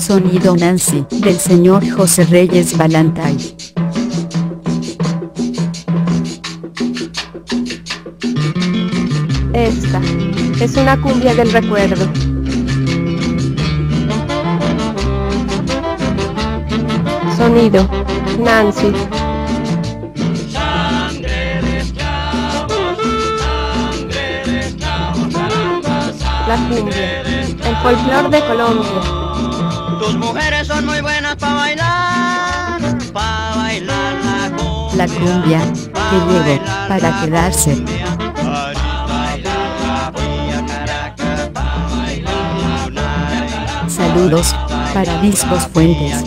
Sonido Nancy, del señor José Reyes Balantay. Esta es una cumbia del recuerdo. Sonido Nancy. La cumbia, el folclor de Colombia. Tus mujeres son muy buenas para bailar, para bailar la cumbia. La cumbia, que llegó para quedarse. Saludos, para Discos Fuentes.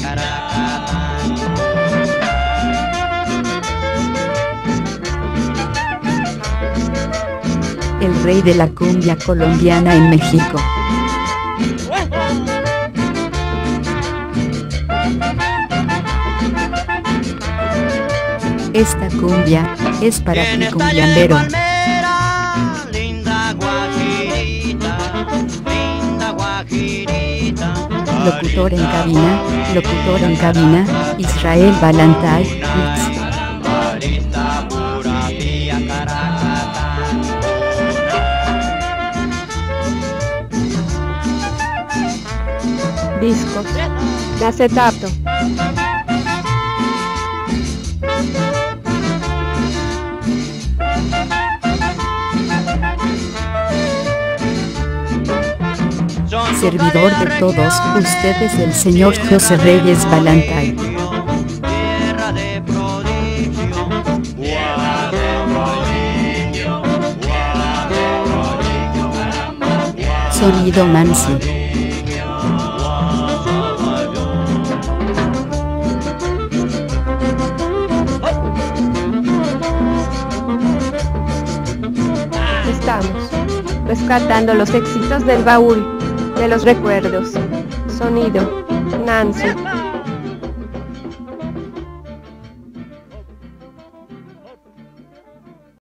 El rey de la cumbia colombiana en México. Esta cumbia es para ti cumbiambero. Palmera, linda guajirita, linda guajirita. Locutor en cabina, locutor en cabina, Israel Balantay, Discos. De acetato. Servidor de todos ustedes el señor José Reyes Balantay. Tierra de Estamos rescatando los éxitos del baúl de los recuerdos. Sonido Nancy.